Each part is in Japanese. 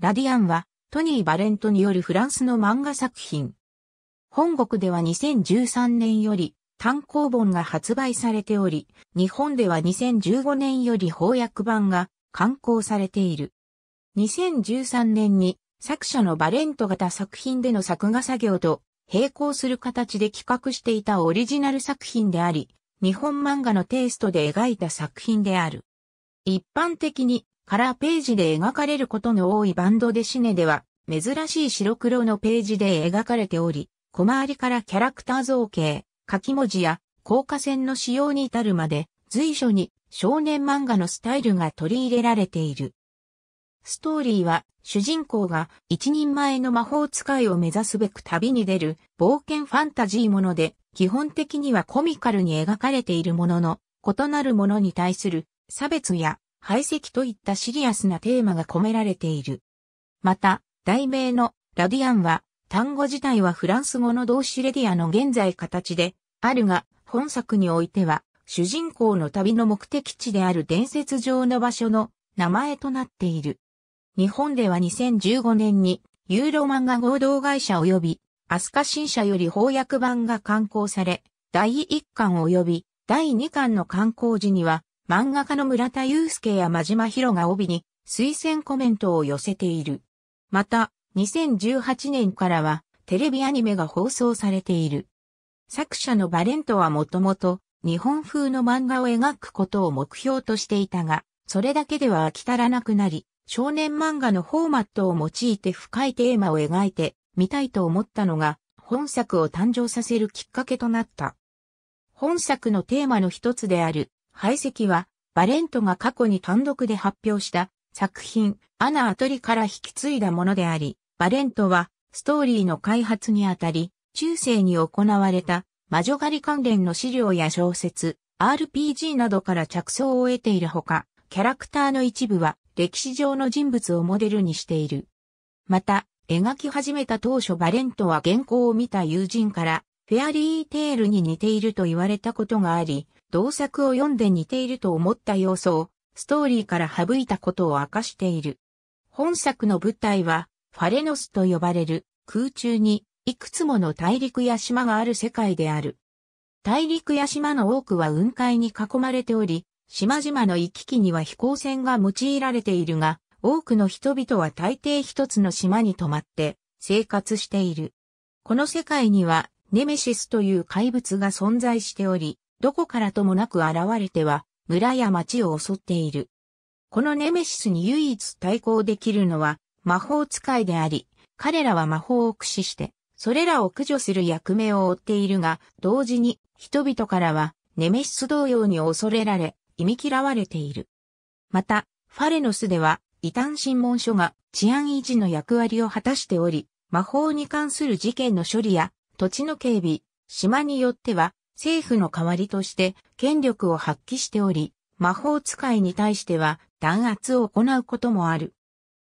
ラディアンはトニー・バレントによるフランスの漫画作品。本国では2013年より単行本が発売されており、日本では2015年より翻訳版が刊行されている。2013年に作者のバレント型作品での作画作業と並行する形で企画していたオリジナル作品であり、日本漫画のテイストで描いた作品である。一般的にカラーページで描かれることの多いバンドでシネでは珍しい白黒のページで描かれており、小回りからキャラクター造形、書き文字や効果線の使用に至るまで随所に少年漫画のスタイルが取り入れられている。ストーリーは主人公が一人前の魔法使いを目指すべく旅に出る冒険ファンタジーもので、基本的にはコミカルに描かれているものの、異なるものに対する差別や排斥といったシリアスなテーマが込められている。また、題名のラディアンは、単語自体はフランス語の動詞レディアの現在形であるが、本作においては、主人公の旅の目的地である伝説上の場所の名前となっている。日本では2015年にユーロ漫画合同会社及びアスカ新社より翻訳版が刊行され、第1巻及び第2巻の刊行時には漫画家の村田祐介や真島博が帯に推薦コメントを寄せている。また、2018年からはテレビアニメが放送されている。作者のバレントはもともと日本風の漫画を描くことを目標としていたが、それだけでは飽き足らなくなり、少年漫画のフォーマットを用いて深いテーマを描いてみたいと思ったのが、本作を誕生させるきっかけとなった。本作のテーマの一つである排斥は、バレントが過去に単独で発表した作品、アナ・アトリから引き継いだものであり、バレントは、ストーリーの開発にあたり、中世に行われた魔女狩り関連の資料や小説、RPG などから着想を得ているほか、キャラクターの一部は歴史上の人物をモデルにしている。また、描き始めた当初バレントは原稿を見た友人から、フェアリーテールに似ていると言われたことがあり、同作を読んで似ていると思った要素をストーリーから省いたことを明かしている。本作の舞台はファレノスと呼ばれる空中にいくつもの大陸や島がある世界である。大陸や島の多くは雲海に囲まれており、島々の行き来には飛行船が用いられているが、多くの人々は大抵一つの島に泊まって生活している。この世界にはネメシスという怪物が存在しており、どこからともなく現れては、村や町を襲っている。このネメシスに唯一対抗できるのは魔法使いであり、彼らは魔法を駆使して、それらを駆除する役目を負っているが、同時に人々からはネメシス同様に恐れられ、忌み嫌われている。また、ファレノスでは、異端審問書が治安維持の役割を果たしており、魔法に関する事件の処理や土地の警備、島によっては政府の代わりとして権力を発揮しており、魔法使いに対しては弾圧を行うこともある。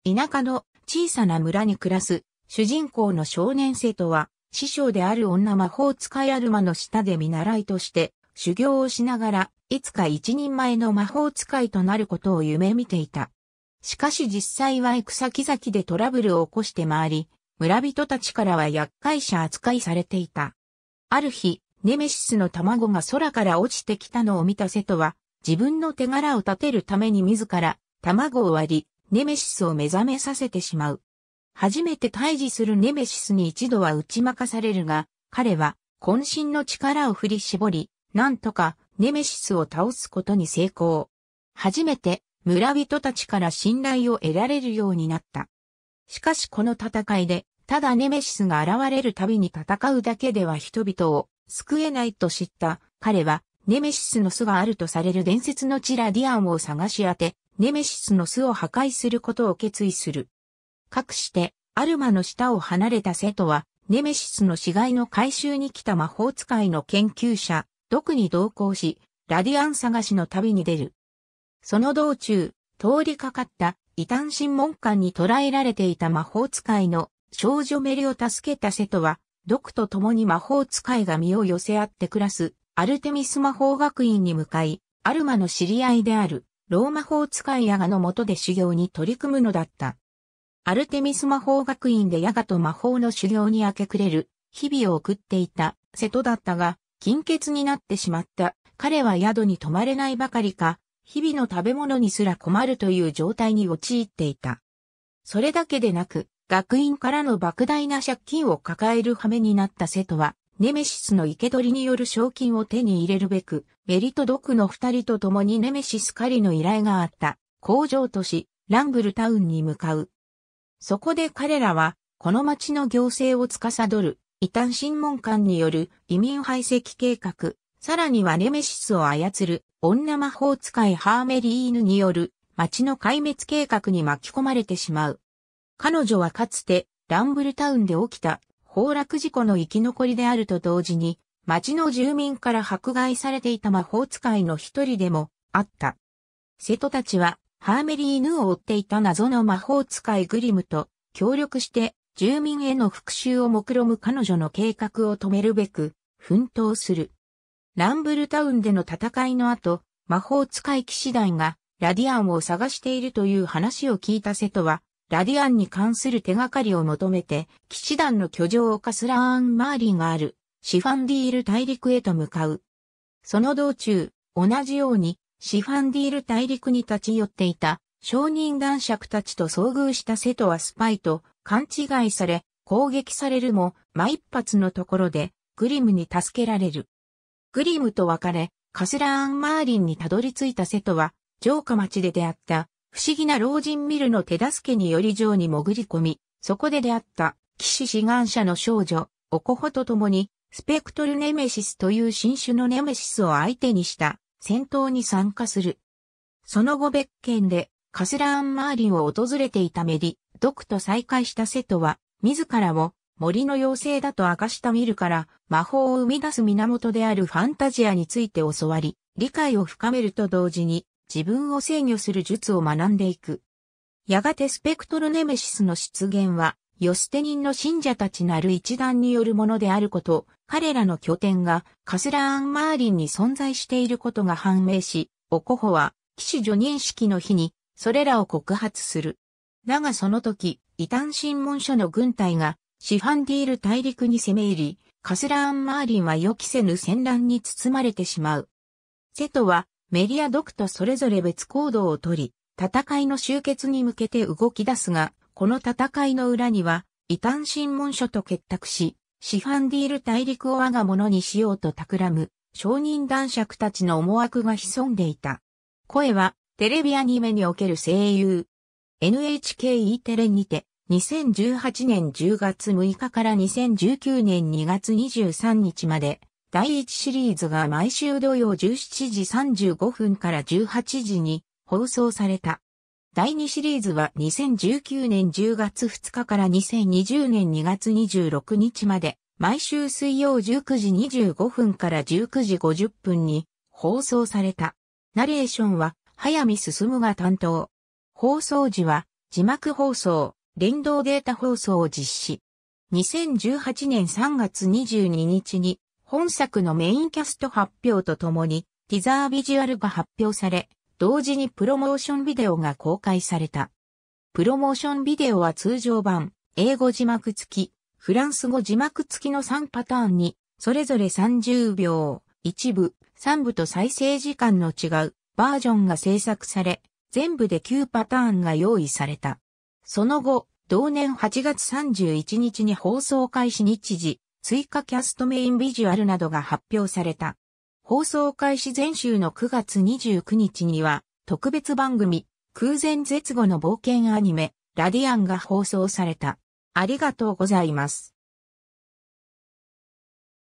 田舎の小さな村に暮らす主人公の少年生徒は師匠である女魔法使いアルマの下で見習いとして修行をしながらいつか一人前の魔法使いとなることを夢見ていた。しかし実際は行く先々でトラブルを起こして回り、村人たちからは厄介者扱いされていた。ある日、ネメシスの卵が空から落ちてきたのを見たセトは、自分の手柄を立てるために自ら卵を割り、ネメシスを目覚めさせてしまう。初めて退治するネメシスに一度は打ち負かされるが、彼は渾身の力を振り絞り、なんとかネメシスを倒すことに成功。初めて村人たちから信頼を得られるようになった。しかしこの戦いで、ただネメシスが現れるたびに戦うだけでは人々を救えないと知った彼はネメシスの巣があるとされる伝説の地ラディアンを探し当て、ネメシスの巣を破壊することを決意する。かくして、アルマの下を離れたセトは、ネメシスの死骸の回収に来た魔法使いの研究者、ドクに同行し、ラディアン探しの旅に出る。その道中、通りかかった異端審問官に捕らえられていた魔法使いの少女メリを助けたセトは、ドクと共に魔法使いが身を寄せ合って暮らすアルテミス魔法学院に向かい、アルマの知り合いであるローマ法使いヤガの下で修行に取り組むのだった。アルテミス魔法学院でヤガと魔法の修行に明け暮れる日々を送っていた瀬戸だったが、金欠になってしまった彼は宿に泊まれないばかりか、日々の食べ物にすら困るという状態に陥っていた。それだけでなく、学院からの莫大な借金を抱える羽目になった瀬戸は、ネメシスの生け捕りによる賞金を手に入れるべく、メリト・ドクの二人と共にネメシス狩りの依頼があった工場都市、ランブルタウンに向かう。そこで彼らは、この町の行政を司る、異端審問官による移民排斥計画、さらにはネメシスを操る女魔法使いハーメリーヌによる町の壊滅計画に巻き込まれてしまう。彼女はかつてランブルタウンで起きた崩落事故の生き残りであると同時に町の住民から迫害されていた魔法使いの一人でもあった。瀬戸たちはハーメリーヌを追っていた謎の魔法使いグリムと協力して住民への復讐を目論む彼女の計画を止めるべく奮闘する。ランブルタウンでの戦いの後、魔法使い騎士団がラディアンを探しているという話を聞いた瀬戸は、ラディアンに関する手がかりを求めて、騎士団の居城をカスラーン・マーリンがあるシファンディール大陸へと向かう。その道中、同じようにシファンディール大陸に立ち寄っていた商人男爵たちと遭遇したセトはスパイと勘違いされ攻撃されるも真一発のところでグリムに助けられる。グリムと別れ、カスラーン・マーリンにたどり着いたセトは城下町で出会った不思議な老人ミルの手助けにより城に潜り込み、そこで出会った騎士志願者の少女、オコホと共にスペクトルネメシスという新種のネメシスを相手にした戦闘に参加する。その後別件でカスラーン・マーリンを訪れていたメディ、ドクと再会したセトは、自らも森の妖精だと明かしたミルから魔法を生み出す源であるファンタジアについて教わり、理解を深めると同時に自分を制御する術を学んでいく。やがてスペクトルネメシスの出現は、ヨステ人の信者たちなる一団によるものであること、彼らの拠点がカスラーン・マーリンに存在していることが判明し、オコホは騎士助認式の日にそれらを告発する。だがその時、異端審問所の軍隊がシファンディール大陸に攻め入り、カスラーン・マーリンは予期せぬ戦乱に包まれてしまう。セトはメリア・ドクとそれぞれ別行動をとり、戦いの終結に向けて動き出すが、この戦いの裏には、異端審問所と結託し、シファンディール大陸を我が物にしようと企む、商人男爵たちの思惑が潜んでいた。声は、テレビアニメにおける声優。NHKE テレにて、2018年10月6日から2019年2月23日まで、第1シリーズが毎週土曜17時35分から18時に放送された。第2シリーズは2019年10月2日から2020年2月26日まで、毎週水曜19時25分から19時50分に放送された。ナレーションは、早見進が担当。放送時は、字幕放送、連動データ放送を実施。2018年3月22日に、本作のメインキャスト発表とともに、ティザービジュアルが発表され、同時にプロモーションビデオが公開された。プロモーションビデオは通常版、英語字幕付き、フランス語字幕付きの3パターンに、それぞれ30秒、1部、3部と再生時間の違うバージョンが制作され、全部で9パターンが用意された。その後、同年8月31日に放送開始日時、追加キャストメインビジュアルなどが発表された。放送開始前週の9月29日には、特別番組、空前絶後の冒険アニメ、ラディアンが放送された。ありがとうございます。